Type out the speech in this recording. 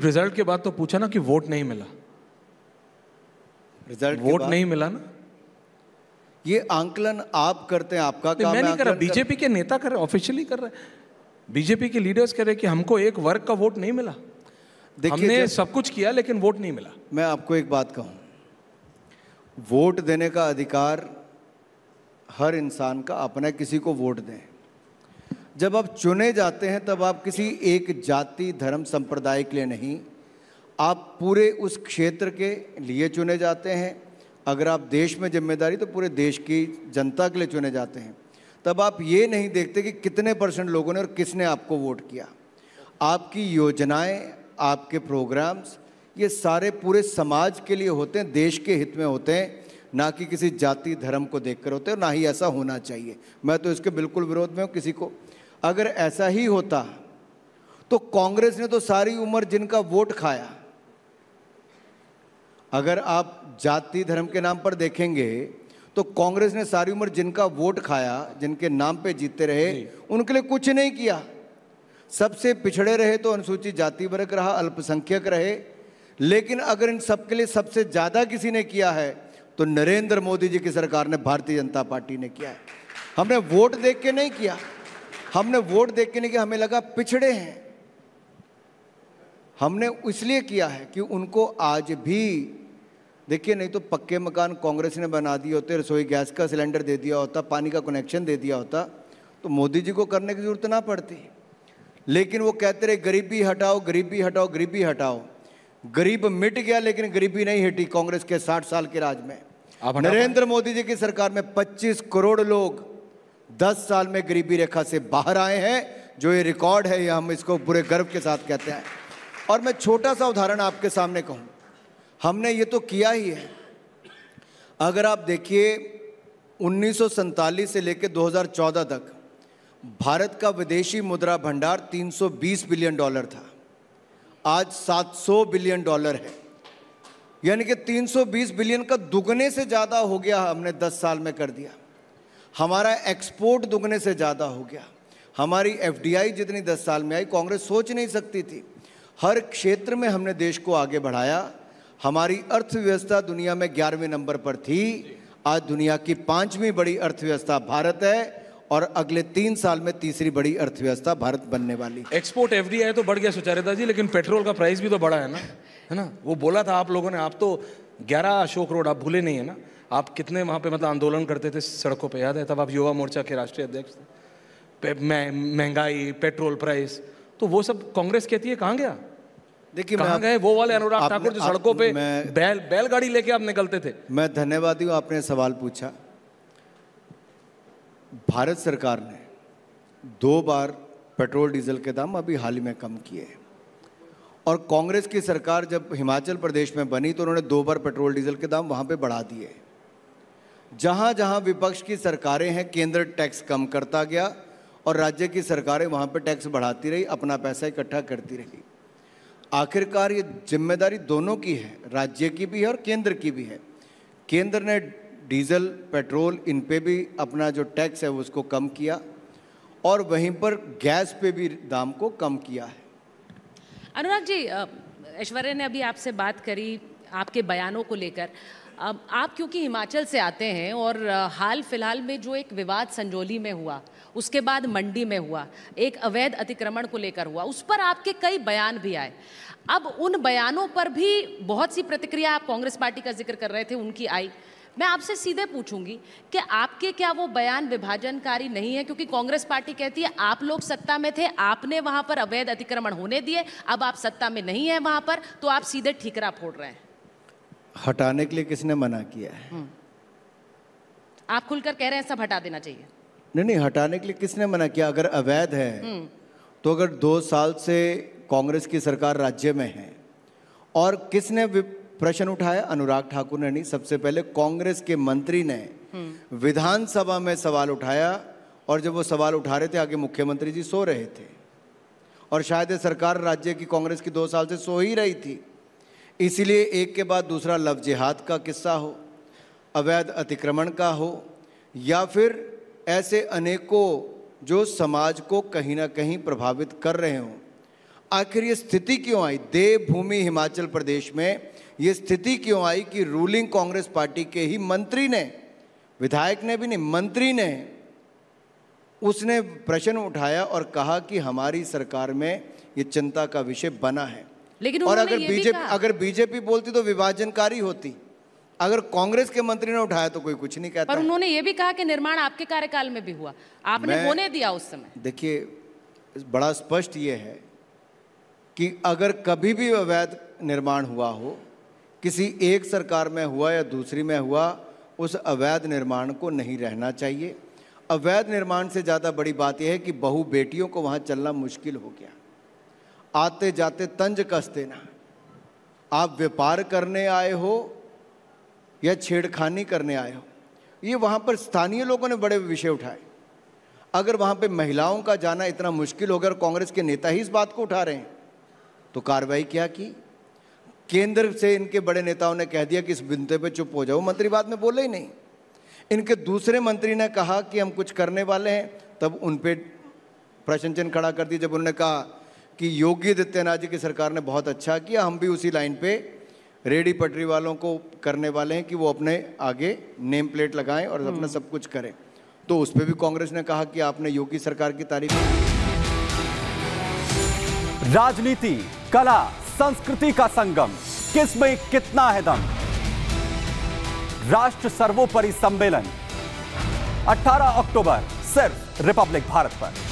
Result के बाद तो पूछा ना कि वोट नहीं मिला। रिज़ल्ट वोट नहीं मिला ना। ये आंकलन आप करते हैं आपका काम मैं नहीं कर रहा बीजेपी के नेता कर रहे ऑफिशियली कर रहे बीजेपी के लीडर्स कह रहे कि हमको एक वर्ग का वोट नहीं मिला। देखिए हमने सब कुछ किया लेकिन वोट नहीं मिला। मैं आपको एक बात कहूँ। वोट देने का अधिकार हर इंसान का अपना किसी को वोट दें। जब आप चुने जाते हैं, तब आप किसी एक जाति, धर्म, संप्रदाय के लिए नहीं। आप पूरे उस क्षेत्र के लिए चुने जाते हैं। अगर आप देश में ज़िम्मेदारी तो पूरे देश की जनता के लिए चुने जाते हैं। तब आप ये नहीं देखते कि कितने परसेंट लोगों ने और किसने आपको वोट किया। आपकी योजनाएँ, आपके प्रोग्राम्स, ये सारे पूरे समाज के लिए होते हैं, देश के हित में होते हैं। ना कि किसी जाति, धर्म को देखकर होते हैं, और ना ही ऐसा होना चाहिए। मैं तो इसके बिल्कुल विरोध में हूँ किसी को। अगर ऐसा ही होता तो कांग्रेस ने तो सारी उम्र जिनका वोट खाया। अगर आप जाति धर्म के नाम पर देखेंगे तो कांग्रेस ने सारी उम्र जिनका वोट खाया जिनके नाम पे जीते रहे उनके लिए कुछ नहीं किया। सबसे पिछड़े रहे तो अनुसूचित जाति वर्ग रहा अल्पसंख्यक रहे। लेकिन अगर इन सबके लिए सबसे ज़्यादा किसी ने किया है तो नरेंद्र मोदी जी की सरकार ने भारतीय जनता पार्टी ने किया है। हमने वोट देख के नहीं किया। हमने वोट देख के नहीं किया हमें लगा पिछड़े हैं। हमने इसलिए किया है कि उनको आज भी देखिए नहीं तो पक्के मकान कांग्रेस ने बना दिए होते रसोई गैस का सिलेंडर दे दिया होता पानी का कनेक्शन दे दिया होता तो मोदी जी को करने की ज़रूरत ना पड़ती। लेकिन वो कहते रहे गरीबी हटाओ गरीबी हटाओ गरीबी हटाओ। गरीब मिट गया लेकिन गरीबी नहीं हटी कांग्रेस के साठ साल के राज में। नरेंद्र मोदी जी की सरकार में 25 करोड़ लोग 10 साल में गरीबी रेखा से बाहर आए हैं, जो ये रिकॉर्ड है, ये हम इसको बुरे गर्व के साथ कहते हैं। और मैं छोटा सा उदाहरण आपके सामने कहूँ। हमने ये तो किया ही है। अगर आप देखिए, उन्नीस से लेकर 2014 तक, भारत का विदेशी मुद्रा भंडार 320 बिलियन डॉलर था। आज 700 बिलियन डॉलर है। यानी कि 320 बिलियन का दुगने से ज़्यादा हो गया हमने 10 साल में कर दिया। हमारा एक्सपोर्ट दुगने से ज़्यादा हो गया। हमारी एफडीआई जितनी 10 साल में आई, कांग्रेस सोच नहीं सकती थी। हर क्षेत्र में हमने देश को आगे बढ़ाया। हमारी अर्थव्यवस्था दुनिया में ग्यारहवें नंबर पर थी। आज दुनिया की पांचवी बड़ी अर्थव्यवस्था भारत है और अगले तीन साल में तीसरी बड़ी अर्थव्यवस्था भारत बनने वाली। एक्सपोर्ट एफडीआई तो बढ़ गया, सुचारिता जी, लेकिन पेट्रोल का प्राइस भी तो बढ़ा है ना? है ना? वो बोला था आप लोगों ने, आप तो 11 अशोक रोड, आप भूले नहीं है ना? आप कितने वहाँ पे मतलब आंदोलन करते थे सड़कों पे याद है? तब आप युवा मोर्चा के राष्ट्रीय अध्यक्ष थे। महँगाई पेट्रोल प्राइस तो वो सब कांग्रेस कहती है कहाँ गया? देखिए कहाँ गए वो वाले अनुराग ठाकुर जो सड़कों पे बैल बैलगाड़ी लेके आप निकलते थे? मैं धन्यवादी हूँ आपने सवाल पूछा। भारत सरकार ने दो बार पेट्रोल डीजल के दाम अभी हाल ही में कम किए हैं। और कांग्रेस की सरकार जब हिमाचल प्रदेश में बनी तो उन्होंने दो बार पेट्रोल डीजल के दाम वहाँ पे बढ़ा दिए जहाँ जहाँ विपक्ष की सरकारें हैं, केंद्र टैक्स कम करता गया और राज्य की सरकारें वहाँ पर टैक्स बढ़ाती रही, अपना पैसा इकट्ठा करती रही। आखिरकार ये ज़िम्मेदारी दोनों की है, राज्य की भी है और केंद्र की भी है। केंद्र ने डीजल, पेट्रोल, इन पे भी अपना जो टैक्स है उसको कम किया और वहीं पर गैस पे भी दाम को कम किया है। अनुराग जी ऐश्वर्या ने अभी आपसे बात करी, आपके बयानों को लेकर। आप क्योंकि हिमाचल से आते हैं और हाल फ़िलहाल में जो एक विवाद संजोली में हुआ, उसके बाद मंडी में हुआ, एक अवैध अतिक्रमण को लेकर हुआ, उस पर आपके कई बयान भी आए। अब उन बयानों पर भी बहुत सी प्रतिक्रिया आप कांग्रेस पार्टी का ज़िक्र कर रहे थे, उनकी आई। मैं आपसे सीधे पूछूँगी कि आपके क्या वो बयान विभाजनकारी नहीं है? क्योंकि कांग्रेस पार्टी कहती है, आप लोग सत्ता में थे, आपने वहाँ पर अवैध अतिक्रमण होने दिए, अब आप सत्ता में नहीं है वहाँ पर तो आप सीधे ठीकरा फोड़ रहे हैं। हटाने के लिए किसने मना किया है? आप खुलकर कह रहे हैं सब हटा देना चाहिए। नहीं नहीं हटाने के लिए किसने मना किया? अगर अवैध है तो अगर दो साल से कांग्रेस की सरकार राज्य में है और किसने प्रश्न उठाया? अनुराग ठाकुर ने नहीं। सबसे पहले कांग्रेस के मंत्री ने विधानसभा में सवाल उठाया और जब वो सवाल उठा रहे थे आगे मुख्यमंत्री जी सो रहे थे। और शायद ये सरकार राज्य की कांग्रेस की दो साल से सो ही रही थी। इसीलिए एक के बाद दूसरा लव जिहाद का किस्सा हो, अवैध अतिक्रमण का हो, या फिर ऐसे अनेकों जो समाज को कहीं ना कहीं प्रभावित कर रहे हों। आखिर ये स्थिति क्यों आई? देवभूमि हिमाचल प्रदेश में ये स्थिति क्यों आई कि रूलिंग कांग्रेस पार्टी के ही मंत्री ने, विधायक ने भी नहीं, मंत्री ने, उसने प्रश्न उठाया और कहा कि हमारी सरकार में ये चिंता का विषय बना है। लेकिन और अगर बीजेपी अगर बीजेपी बोलती तो विभाजनकारी होती। अगर कांग्रेस के मंत्री ने उठाया तो कोई कुछ नहीं कहता। पर उन्होंने ये भी कहा कि निर्माण आपके कार्यकाल में भी हुआ। आपने होने दिया उस समय। देखिए बड़ा स्पष्ट ये है कि अगर कभी भी अवैध निर्माण हुआ हो किसी एक सरकार में हुआ या दूसरी में हुआ उस अवैध निर्माण को नहीं रहना चाहिए। अवैध निर्माण से ज़्यादा बड़ी बात यह है कि बहु बेटियों को वहाँ चलना मुश्किल हो गया। आते जाते तंज कस देना। आप व्यापार करने आए हो या छेड़खानी करने आए हो, ये वहाँ पर स्थानीय लोगों ने बड़े विषय उठाए। अगर वहाँ पे महिलाओं का जाना इतना मुश्किल हो गया और कांग्रेस के नेता ही इस बात को उठा रहे हैं तो कार्रवाई क्या की? केंद्र से इनके बड़े नेताओं ने कह दिया कि इस बिंदु पे चुप हो जाओ, मंत्री बाद में बोले ही नहीं। इनके दूसरे मंत्री ने कहा कि हम कुछ करने वाले हैं, तब उन पर प्रश्न चिन्ह खड़ा कर दिया जब उन्होंने कहा कि योगी आदित्यनाथ जी की सरकार ने बहुत अच्छा किया। हम भी उसी लाइन पे रेडी पटरी वालों को करने वाले हैं कि वो अपने आगे नेम प्लेट लगाएँ और अपना सब कुछ करें। तो उस पर भी कांग्रेस ने कहा कि आपने योगी सरकार की तारीफ़ राजनीति कला संस्कृति का संगम किसमें कितना है दम? राष्ट्र सर्वोपरि सम्मेलन 18 अक्टूबर सिर्फ़ रिपब्लिक भारत पर।